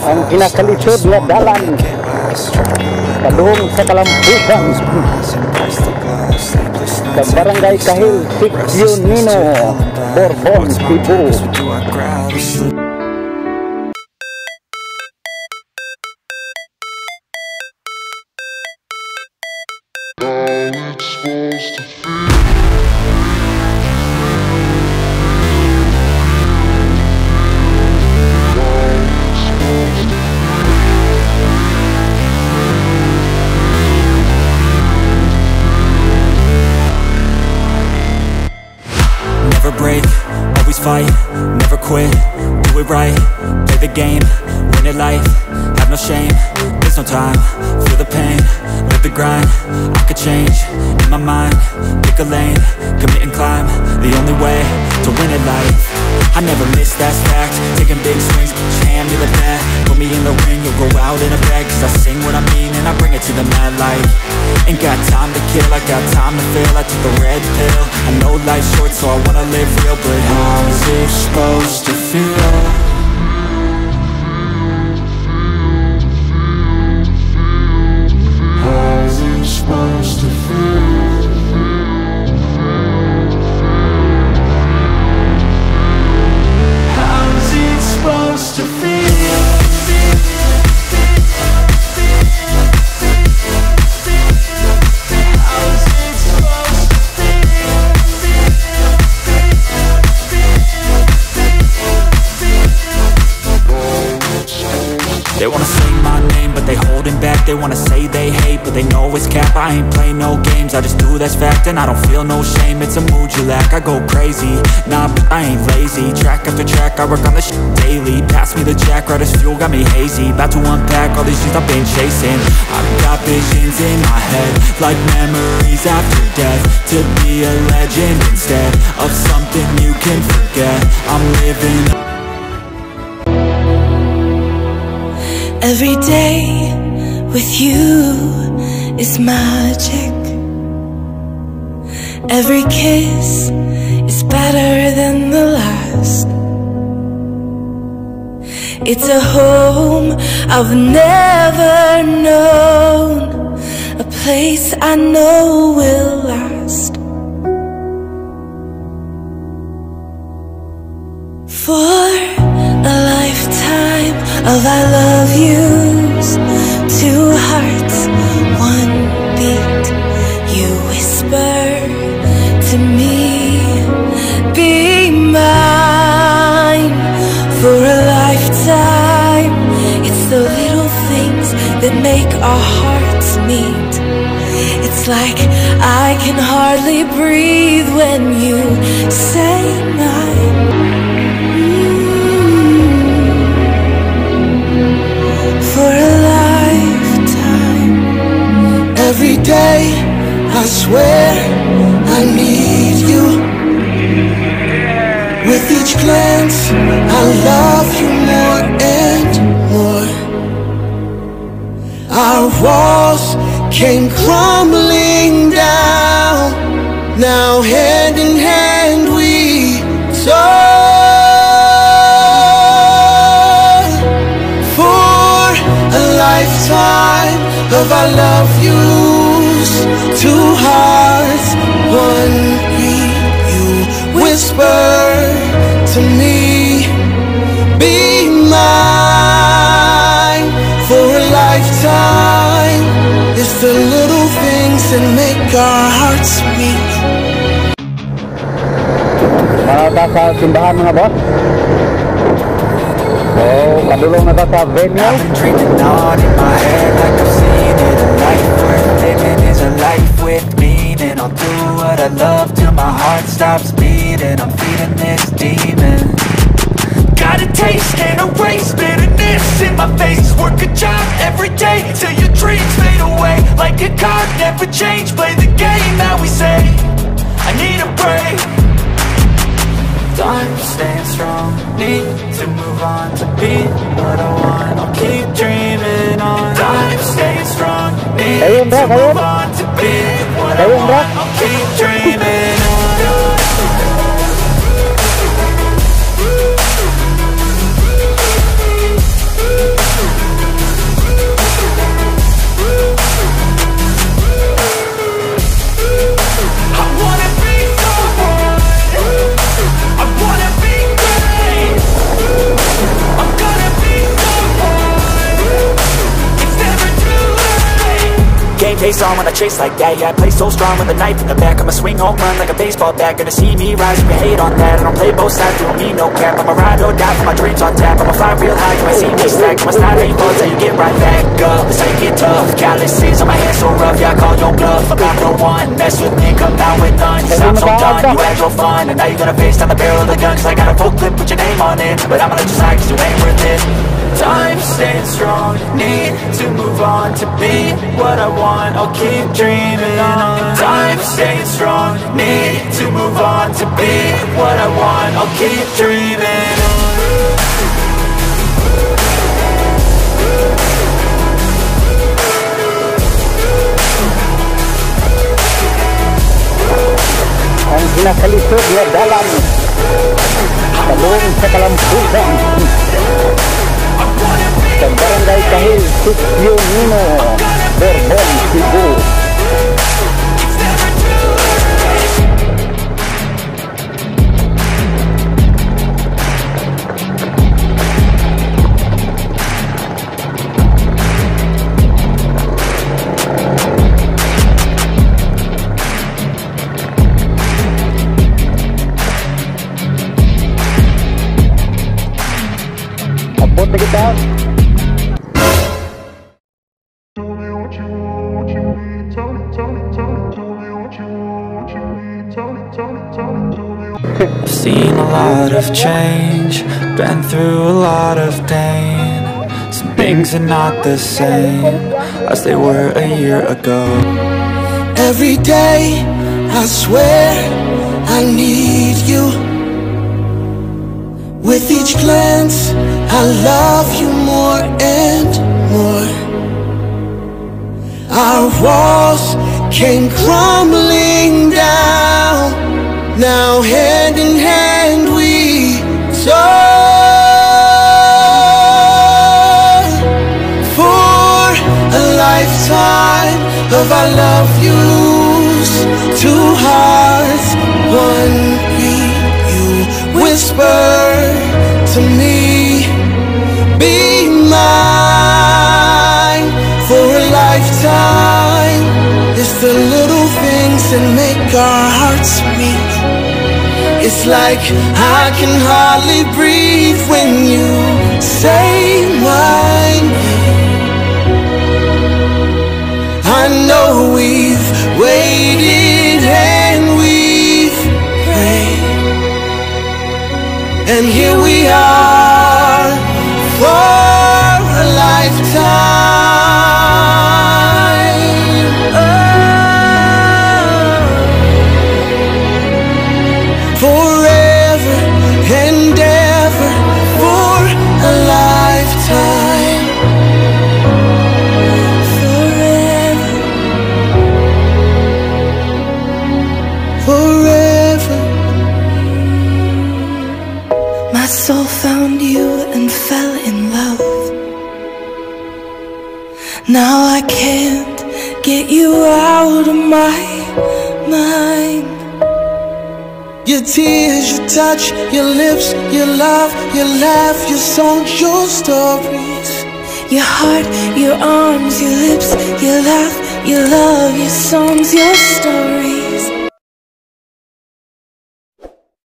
ang kinakalisod nga dalan padung sa kalambukan sa barangay Cajel Tikyonino Borbon, Cebu Never quit, do it right, play the game, win it life, have no shame, there's no time, feel the pain, live the grind, I could change, in my mind, pick a lane, commit and climb, the only way to win it life, I never miss, that's fact, taking big swings, hand me the bat, put me in the ring, you'll go out in a bag, cause I sing what I mean and I bring it to the mad light, ain't got time to kill, I got time to feel, I took the red pill, I know life's short so I wanna live real, but how's it supposed to feel? They wanna say my name, but they holding back. They wanna say they hate, but they know it's cap. I ain't play no games, I just do that's fact And I don't feel no shame, it's a mood you lack. I go crazy, nah, but I ain't lazy. Track after track, I work on this shit daily. Pass me the jack, right as fuel, got me hazy. About to unpack all these things I've been chasing. I've got visions in my head Like memories after death. To be a legend instead Of something you can forget. I'm living Every day with you is magic. Every kiss is better than the last. It's a home I've never known, a place I know will last. Our hearts meet. It's like I can hardly breathe when you say mine. For a lifetime. Every day, I swear I need you. With each glance, I love you more. Our walls came crumbling down. Now, hand in hand, we soar for a lifetime of I love make our hearts meet. Para sa simbahan mga boss So, padulong na ta sa venue never change, play the game that we say. I need a break. Time staying strong, need to move on to be what I want. I'll keep dreaming on. Time staying strong, need to move on to be what I want. I'll keep dreaming face on when I chase like that Yeah, I play so strong with a knife in the back I'ma swing home run like a baseball bat. Gonna see me rise, you can hate on that. I don't play both sides, doing me no cap I'ma ride or die for my dreams on tap. I'ma fly real high, you might see me stack I'ma slide how you till you get right back up. This ain't get tough, calluses on my hands so rough Yeah, I call your bluff, I'm not the one Mess with me, come down with none. Cause I'm so done, you had your fun. And now you're gonna face down the barrel of the gun Cause I got a full clip, put your name on it. But I'ma let you slide cause you ain't worth it. Time staying strong, need to move on To be what I want, I'll keep dreaming on. Time staying strong, need to move on To be what I want, I'll keep dreaming on. Ang kinakalisod na dalan Talong sa kalampusan Sa Barangay Cajel, Sitio Nino, I've seen a lot of change, been through a lot of pain. Some things are not the same as they were a year ago. Every day, I swear I need you. With each glance, I love you more and more. Our walls came crumbling down. Now, hand in hand, we soar. For a lifetime of our love yous, two hearts, one beat. You whisper that make our hearts meet. It's like I can hardly breathe when you say my name. I know we've waited and we've prayed, and here we are Your tears, your touch, your lips, your love, your laugh, your songs, your stories. Your heart, your arms, your lips, your laugh, your love, your songs, your story.